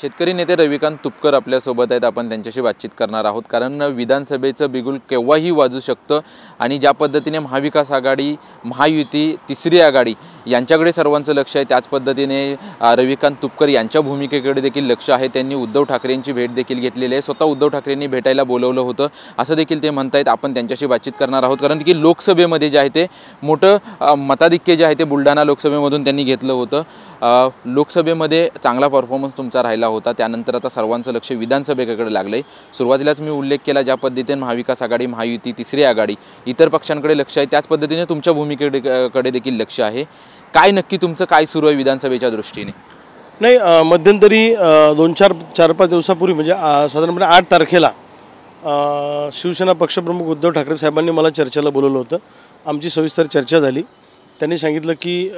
शेतकरी नेते रविकांत तुपकर आपल्यासोबत आहेत. आपण त्यांच्याशी बातचीत करणार आहोत. कारण विधानसभेचं बिगुल केव्हाही वाजू शकतं आणि ज्या पद्धतीने महाविकास आघाडी महायुती तिसरी आघाडी यांच्याकडे सर्वांचं लक्ष आहे. त्याच पद्धतीने रविकांत तुपकर यांच्या भूमिकेकडे देखील लक्ष आहे. त्यांनी उद्धव ठाकरेंची भेट देखील घेतलेली आहे. स्वतः उद्धव ठाकरेंनी भेटायला बोलवलं होतं. असं देखील ते म्हणतायत. आपण त्यांच्याशी बातचीत करणार आहोत. कारण की लोकसभेमध्ये जे आहे ते मोठं मताधिक्य जे आहे ते बुलढाणा लोकसभेमधून त्यांनी घेतलं होतं. लोकसभेमध्ये चांगला परफॉर्मन्स तुमचा राहिला होता. त्यानंतर आता सर्वांचं लक्ष विधानसभेकडे लागलं आहे सुरुवातीलाच मी उल्लेख केला ज्या पद्धतीने महाविकास आघाडी महायुती तिसरी आघाडी इतर पक्षांकडे लक्ष आहे. त्याच पद्धतीने तुमच्या भूमिकेकडे कडे देखील लक्ष आहे. काय नक्की तुमचं काय सुरू आहे विधानसभेच्या दृष्टीने? नाही मध्यंतरी दोन चार चार पाच दिवसापूर्वी म्हणजे साधारणपणे आठ तारखेला शिवसेना पक्षप्रमुख उद्धव ठाकरे साहेबांनी मला चर्चेला बोलवलं होतं. आमची सविस्तर चर्चा झाली. त्यांनी सांगितलं की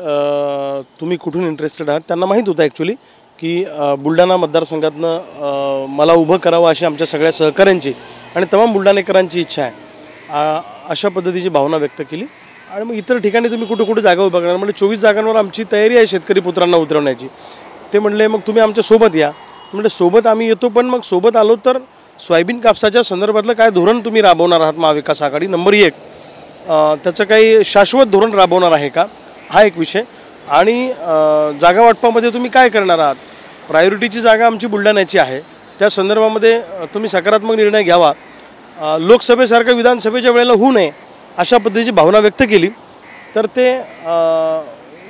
तुम्ही कुठून इंटरेस्टेड आहात? त्यांना माहीत होतं ॲक्च्युली की बुलढाणा मतदारसंघातनं मला उभं करावं अशी आमच्या सगळ्या सहकाऱ्यांची आणि तमाम बुलढाणेकरांची इच्छा आहे. आ, अशा पद्धतीची भावना व्यक्त केली. आणि मग इतर ठिकाणी तुम्ही कुठं कुठं जागा उभा करणार? म्हणजे चोवीस जागांवर आमची तयारी आहे शेतकरी पुत्रांना उतरवण्याची. ते म्हणले मग तुम्ही आमच्यासोबत या. म्हणजे सोबत आम्ही येतो पण मग सोबत आलो तर सोयाबीन कापसाच्या संदर्भातलं काय धोरण तुम्ही राबवणार आहात महाविकास आघाडी? नंबर एक. त्याचं काही शाश्वत धोरण राबवणार आहे का? हा एक विषय. आणि जागा वाटपामध्ये तुम्ही काय करणार आहात? प्रायोरिटीची जागा आमची बुलढाण्याची आहे. त्या संदर्भामध्ये तुम्ही सकारात्मक निर्णय घ्यावा. लोकसभेसारखं विधानसभेच्या वेळेला होऊ नये. अशा पद्धतीची भावना व्यक्त केली. तर ते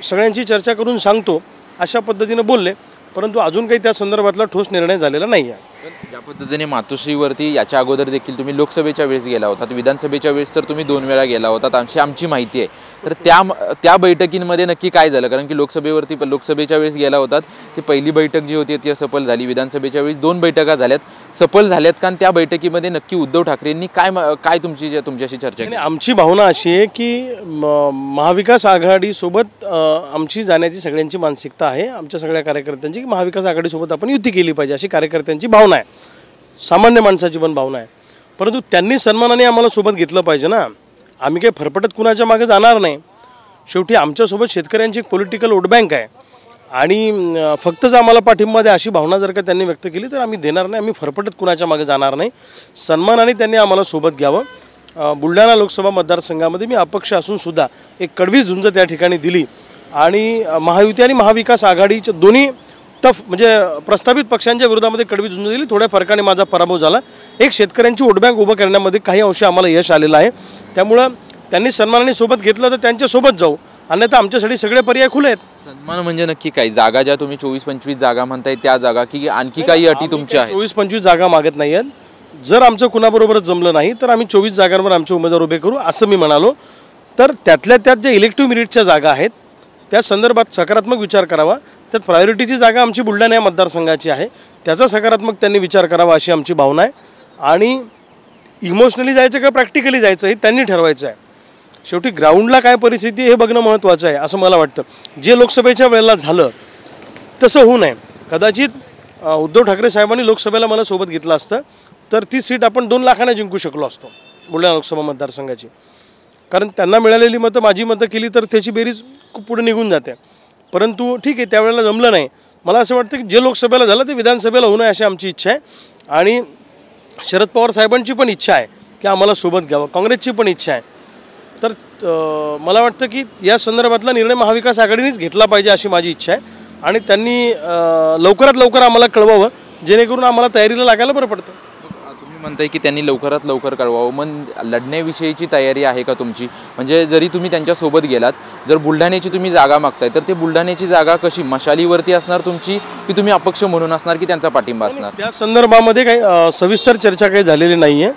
सगळ्यांची चर्चा करून सांगतो अशा पद्धतीनं बोलले परंतु अजून काही त्या संदर्भातला ठोस निर्णय झालेला नाही आहे ज्या पद्धतीने मातोश्रीवरती याच्या अगोदर देखील तुम्ही लोकसभेच्या वेळेस गेला होतात विधानसभेच्या वेळेस तर तुम्ही दोन वेळा गेला होतात आमची आमची माहिती आहे. तर त्या त्या बैठकींमध्ये नक्की काय झालं? कारण की लोकसभेवरती लोकसभेच्या वेळेस गेला होतात ती पहिली बैठक जी होती ती सफल झाली. विधानसभेच्या वेळेस दोन बैठका झाल्यात सफल झाल्यात कारण त्या बैठकीमध्ये नक्की उद्धव ठाकरेंनी काय काय तुमची जे- तुमच्याशी चर्चा केली? आमची भावना अशी आहे की महाविकास आघाडीसोबत आमची जाण्याची सगळ्यांची मानसिकता आहे. आमच्या सगळ्या कार्यकर्त्यांची की महाविकास आघाडीसोबत आपण युती केली पाहिजे अशी कार्यकर्त्यांची भावना आहे. सामान्य माणसाची पण भावना आहे. परंतु त्यांनी सन्मानाने आम्हाला सोबत घेतलं पाहिजे ना. आम्ही काही फरफटत कुणाच्या मागे जाणार नाही. शेवटी आमच्यासोबत शेतकऱ्यांची एक पॉलिटिकल वोटबँक आहे. आणि फक्तच फक्त जर आम्हाला पाठिंबा द्या अशी भावना जर का त्यांनी व्यक्त केली तर आम्ही देणार नाही. आम्ही फरफटत कुणाच्या मागे जाणार नाही. सन्मानाने त्यांनी आम्हाला सोबत घ्यावं. बुलढाणा लोकसभा मतदारसंघामध्ये मी अपक्ष असूनसुद्धा एक कडवी झुंज त्या ठिकाणी दिली. आणि महायुती आणि महाविकास आघाडीच्या दोन्ही टफ म्हणजे प्रस्तावित पक्षांच्या विरोधामध्ये कडवी झुंज दिली. थोड्या फरकाने माझा पराभव झाला. एक शेतकऱ्यांची वोटबँक उभं करण्यामध्ये काही अंशी आम्हाला यश आलेलं आहे. त्यामुळं त्यांनी सन्मानाने सोबत घेतलं तर त्यांच्यासोबत जाऊ. अन्यथा आमच्यासाठी सगळे पर्याय खुले आहेत. सन्मान म्हणजे नक्की काय? जागा ज्या तुम्ही चोवीस पंचवीस जागा म्हणताय त्या जागा की आणखी काही अटी तुमच्या चोवीस पंचवीस जागा मागत नाही आहेत. जर आमचं कुणाबरोबरच जमलं नाही तर आम्ही चोवीस जागांवर आमचे उमेदवार उभे करू असं मी म्हणालो. तर त्यातल्या त्यात ज्या इलेक्टिव्ह मिरिटच्या जागा आहेत त्या संदर्भात सकारात्मक विचार करावा. त्यात प्रायोरिटीची जागा आमची बुलढाणा या मतदारसंघाची आहे. त्याचा सकारात्मक त्यांनी विचार करावा अशी आमची भावना आहे. आणि इमोशनली जायचं का प्रॅक्टिकली जायचं हे त्यांनी ठरवायचं आहे. शेवटी ग्राउंडला काय परिस्थिती हे बघणं महत्त्वाचं आहे असं मला वाटतं. जे लोकसभेच्या वेळेला झालं तसं होऊ नये. कदाचित उद्धव ठाकरे साहेबांनी लोकसभेला मला सोबत घेतलं असतं तर ती सीट आपण दोन लाखाने जिंकू शकलो असतो बुलढाणा लोकसभा मतदारसंघाची. कारण त्यांना मिळालेली मतं माझी मतं केली तर त्याची बेरीज खूप पुढे निघून जाते. परंतु ठीक आहे त्यावेळेला जमलं नाही. मला असं वाटतं की जे लोकसभेला झालं ते विधानसभेला होऊ नये अशी आमची इच्छा आहे. आणि शरद पवार साहेबांची पण इच्छा आहे की आम्हाला सोबत घ्यावं. काँग्रेसची पण इच्छा आहे. तर मला वाटतं की या संदर्भातला निर्णय महाविकास आघाडीनेच घेतला पाहिजे अशी माझी इच्छा आहे. आणि त्यांनी लवकरात लवकर आम्हाला कळवावं. जेणेकरून आम्हाला तयारीला लागायला बरं पडतं. तुम्ही म्हणताय की त्यांनी लवकरात लवकर कळवावं. मग लढण्याविषयीची तयारी आहे का तुमची? म्हणजे जरी तुम्ही त्यांच्यासोबत गेलात जर बुलढाण्याची तुम्ही जागा मागताय तर ते बुलढाण्याची जागा कशी? मशालीवरती असणार तुमची की तुम्ही अपक्ष म्हणून असणार की त्यांचा पाठिंबा असणार? त्या संदर्भामध्ये काही सविस्तर चर्चा काही झालेली नाही आहे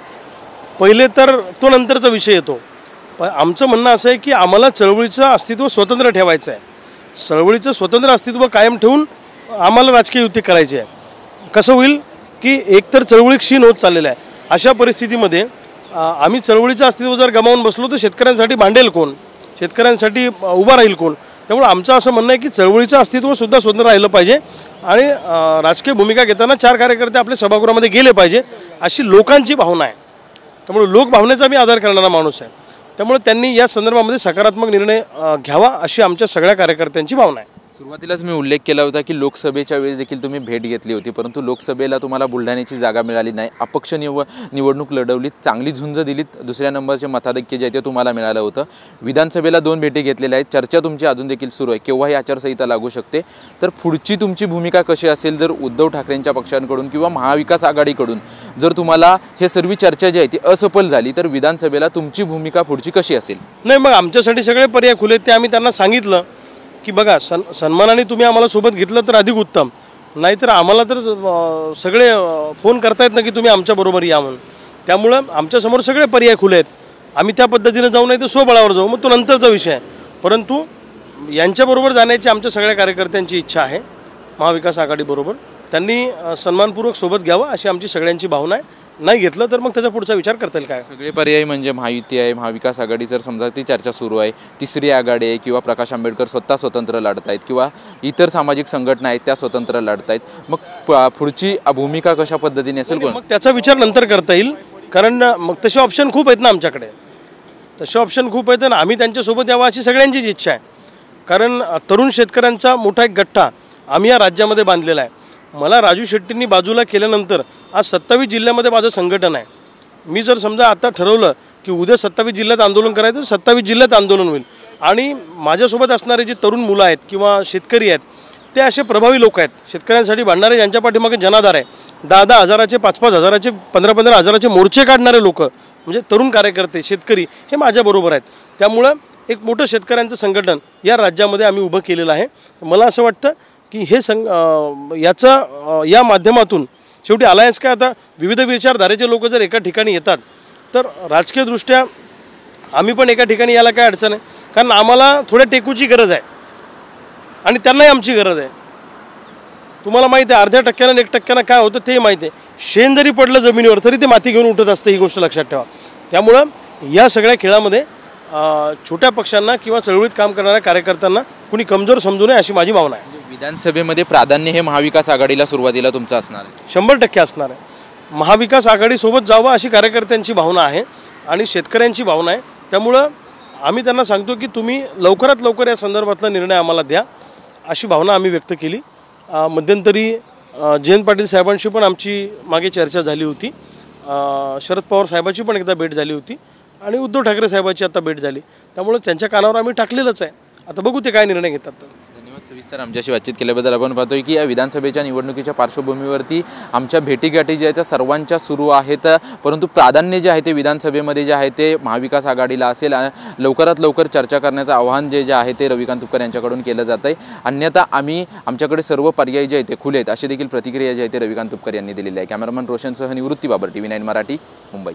पहिले तर तो नंतरचा विषय येतो. पण आमचं म्हणणं असं आहे की आम्हाला चळवळीचं अस्तित्व स्वतंत्र ठेवायचं आहे चळवळीचं स्वतंत्र अस्तित्व कायम ठेवून आम्हाला राजकीय युती करायची आहे कसं होईल? की एकतर चळवळी क्षीण होत चाललेलं आहे. अशा परिस्थितीमध्ये आम्ही चळवळीचं अस्तित्व जर गमावून बसलो तर शेतकऱ्यांसाठी भांडेल कोण? शेतकऱ्यांसाठी उभा राहील कोण? त्यामुळे आमचं असं म्हणणं आहे की चळवळीचं अस्तित्वसुद्धा सुंदर स्वतंत्र राहिलं पाहिजे आणि राजकीय भूमिका घेताना चार कार्यकर्ते आपल्या सभागृहामध्ये गेले पाहिजे अशी लोकांची भावना आहे. त्यामुळे लोकभावनेचा मी आदर करणारा माणूस आहे. त्यामुळे त्यांनी या संदर्भामध्ये सकारात्मक निर्णय घ्यावा अशी आमच्या सगळ्या कार्यकर्त्यांची भावना आहे. सुरुवातीलाच मी उल्लेख केला होता की लोकसभेच्या वेळेस देखील तुम्ही भेट घेतली होती परंतु लोकसभेला तुम्हाला बुलढाण्याची जागा मिळाली नाही. अपक्ष निव निवडणूक लढवलीत चांगली झुंज दिलीत दुसऱ्या नंबरचे मताधिक्य जे आहे ते तुम्हाला मिळालं होतं. विधानसभेला दोन भेटी घेतलेल्या आहेत चर्चा तुमची अजून देखील सुरू आहे केव्हाही आचारसंहिता लागू शकते? तर पुढची तुमची भूमिका कशी असेल जर उद्धव ठाकरेंच्या पक्षांकडून किंवा महाविकास आघाडीकडून जर तुम्हाला हे सर्व चर्चा जी आहे ती असफल झाली तर विधानसभेला तुमची भूमिका पुढची कशी असेल? नाही मग आमच्यासाठी सगळे पर्याय खुले आहेत ते आम्ही त्यांना सांगितलं. की बघा सन सन्मानाने तुम्ही आम्हाला सोबत घेतलं तर अधिक उत्तम. नाहीतर आम्हाला तर सगळे फोन करतायत ना की तुम्ही आमच्याबरोबर या म्हणून. त्यामुळं आमच्यासमोर सगळे पर्याय खुले आहेत. आम्ही त्या पद्धतीनं जाऊ नाही तर स्वबळावर जाऊ. मग तो नंतरचा विषय आहे. परंतु यांच्याबरोबर जाण्याची आमच्या सगळ्या कार्यकर्त्यांची इच्छा आहे. महाविकास आघाडीबरोबर. त्यांनी सन्मानपूर्वक सोबत घ्यावं अशी आमची सगळ्यांची भावना आहे. नाही घेतलं तर मग त्याचा पुढचा विचार करता येईल काय? सगळे पर्याय म्हणजे महायुती आहे महाविकास आघाडी जर समजा ती चर्चा सुरू आहे तिसरी आघाडी आहे किंवा प्रकाश आंबेडकर स्वतः स्वतंत्र लढत आहेत किंवा इतर सामाजिक संघटना आहेत त्या स्वतंत्र लढत आहेत मग पुढची भूमिका कशा पद्धतीने असेल कोण? मग त्याचा विचार नंतर करता येईल. कारण मग तसे ऑप्शन खूप आहेत ना आमच्याकडे. तसे ऑप्शन खूप आहेत आणि आम्ही त्यांच्यासोबत यावं अशी सगळ्यांचीच इच्छा आहे. कारण तरुण शेतकऱ्यांचा मोठा एक गठ्ठा आम्ही या राज्यामध्ये बांधलेला आहे. मला राजू शेट्टींनी बाजूला केल्यानंतर आज सत्तावीस जिल्ह्यामध्ये माझं संघटन आहे. मी जर समजा आता ठरवलं की उद्या सत्तावीस जिल्ह्यात आंदोलन करायचं तर सत्तावीस जिल्ह्यात आंदोलन होईल. आणि माझ्यासोबत असणारे जे तरुण मुलं आहेत किंवा शेतकरी आहेत ते असे प्रभावी लोक आहेत. शेतकऱ्यांसाठी भांडणारे यांच्या पाठीमागे जनाधार आहे. दहा दहा हजाराचे पाच पाच हजाराचे पंधरा पंधरा हजाराचे मोर्चे काढणारे लोक म्हणजे तरुण कार्यकर्ते शेतकरी हे माझ्याबरोबर आहेत. त्यामुळं एक मोठं शेतकऱ्यांचं संघटन या राज्यामध्ये आम्ही उभं केलेलं आहे. तर मला असं वाटतं की हे संग याचा या माध्यमातून शेवटी अलायन्स काय आता विविध विचारधारेचे लोक जर एका ठिकाणी येतात तर राजकीयदृष्ट्या आम्ही पण एका ठिकाणी यायला काय अडचण आहे? कारण आम्हाला थोड्या टेकूची गरज आहे. आणि त्यांनाही आमची गरज आहे. तुम्हाला माहिती आहे अर्ध्या टक्क्यानं एक टक्क्यानं काय होतं ते माहिती आहे. शेण जरी पडलं जमिनीवर तरी ते माती घेऊन उठत असतं ही गोष्ट लक्षात ठेवा. त्यामुळं या सगळ्या खेळामध्ये छोट्या पक्षांना किंवा चळवळीत काम करणाऱ्या कार्यकर्त्यांना कुणी कमजोर समजू नये अशी माझी भावना आहे. विधानसभेमध्ये प्राधान्य हे महाविकास आघाडीला सुरुवातीला तुमचं असणार आहे. शंभर टक्के असणार आहे. महाविकास आघाडीसोबत जावं अशी कार्यकर्त्यांची भावना आहे आणि शेतकऱ्यांची भावना आहे. त्यामुळं आम्ही त्यांना सांगतो की तुम्ही लवकरात लवकर या संदर्भातला निर्णय आम्हाला द्या अशी भावना आम्ही व्यक्त केली. मध्यंतरी जयंत पाटील साहेबांशी पण आमची मागे चर्चा झाली होती. शरद पवार साहेबांची पण एकदा भेट झाली होती आणि उद्धव ठाकरे साहेबाची आता भेट झाली. त्यामुळे त्यांच्या कानावर आम्ही टाकलेलंच आहे. आता बघू ते काय निर्णय घेतात. तर आमच्याशी बातचीत केल्याबद्दल आपण पाहतोय की या विधानसभेच्या निवडणुकीच्या पार्श्वभूमीवरती आमच्या भेटीगाठी ज्या आहेत त्या सर्वांच्या सुरू आहेत. परंतु प्राधान्य जे आहे ते विधानसभेमध्ये जे आहे ते महाविकास आघाडीला असेल. लवकरात लवकर चर्चा करण्याचं आव्हान जे जे आहे ते रविकांत तुपकर यांच्याकडून केलं जात आहे. अन्यथा आम्ही आमच्याकडे सर्व पर्याय जे आहेत ते खुले आहेत. अशी देखील प्रतिक्रिया जी आहे ते रविकांत तुपकर यांनी दिलेली आहे. Cameraman रोशनसह Nivrutti Babar T V nine Marathi Mumbai.